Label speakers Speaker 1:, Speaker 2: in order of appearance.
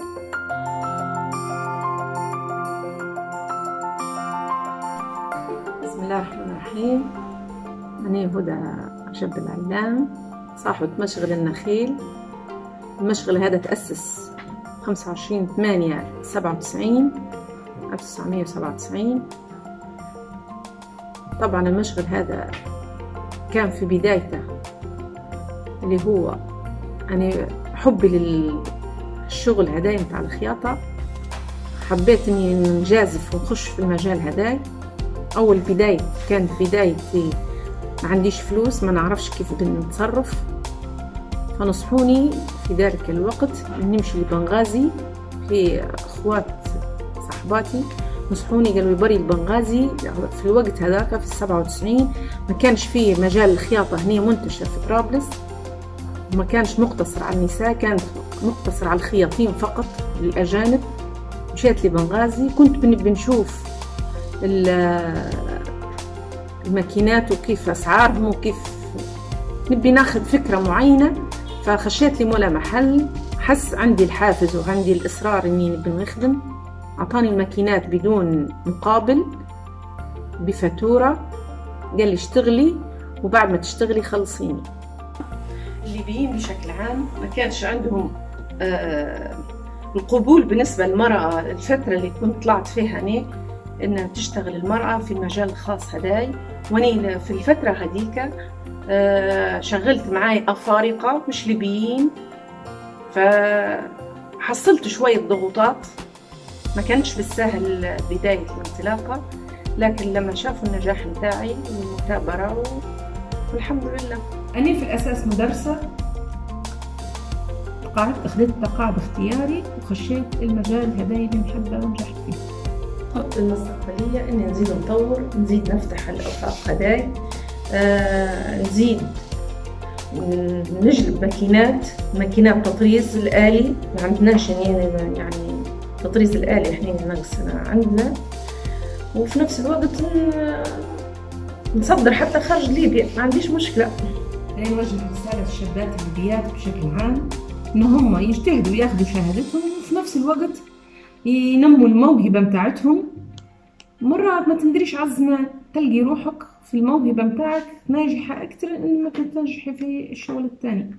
Speaker 1: بسم الله الرحمن الرحيم. أنا هدى جب العلام صاحبة مشغل النخيل. المشغل هذا تأسس خمسة وعشرين ثمانية سبعة وتسعين ألف تسعمية وسبعة وتسعين. طبعا المشغل هذا كان في بدايته اللي هو أنا حبي للشغل هداي متاع الخياطة. حبيت إني نجازف ونخش في المجال هداي أول بداية كانت بدايتي ما عنديش فلوس ما نعرفش كيف بنتصرف فنصحوني في ذلك الوقت نمشي لبنغازي. في أخوات صاحباتي نصحوني قالوا بري البنغازي في الوقت هذاك في السبعة وتسعين ما كانش فيه مجال الخياطة هنا منتشر في طرابلس. وما كانش مقتصر على النساء كانت مقتصر على الخياطين فقط الأجانب مشيت لبنغازي كنت بنشوف الماكينات وكيف أسعارهم وكيف نبي ناخذ فكرة معينة. فخشيت لي مولا محل حس عندي الحافز وعندي الإصرار إني نبي نخدم. أعطاني الماكينات بدون مقابل بفاتورة. قال لي اشتغلي وبعد ما تشتغلي خلصيني. الليبيين بشكل عام ما كانش عندهم آه القبول بالنسبة للمرأة الفترة اللي كنت طلعت فيها أنا إنها تشتغل المرأة في المجال الخاص هداي وأنا في الفترة هذيك آه شغلت معاي أفارقة مش ليبيين فحصلت شوية ضغوطات. ما كانش بالسهل بداية الانطلاقة لكن لما شافوا النجاح متاعي والمثابرة والحمد لله.
Speaker 2: أنا في الأساس مدرسة قعدت أخذت تقاعد اختياري وخشيت المجال هذا اللي نحبه ونجحت فيه.
Speaker 1: خطتي المستقبلية إني نزيد نطور نزيد نفتح الآفاق هذاي آه نزيد نجلب ماكينات ماكينات تطريز الآلي. ما عندناش يعني يعني التطريز الآلي إحنا ناقصنا عندنا. وفي نفس الوقت نصدر حتى خارج ليبيا. ما عنديش مشكلة.
Speaker 2: نوجه رسالة الشابات الليبيات بشكل عام إن هم يجتهدوا ياخذوا شهادتهم وفي نفس الوقت ينموا الموهبة متاعتهم. مرات ما تندريش عزمة تلقي روحك في الموهبة متاعك ناجحة أكتر إن ما تنجحي في الشغل التاني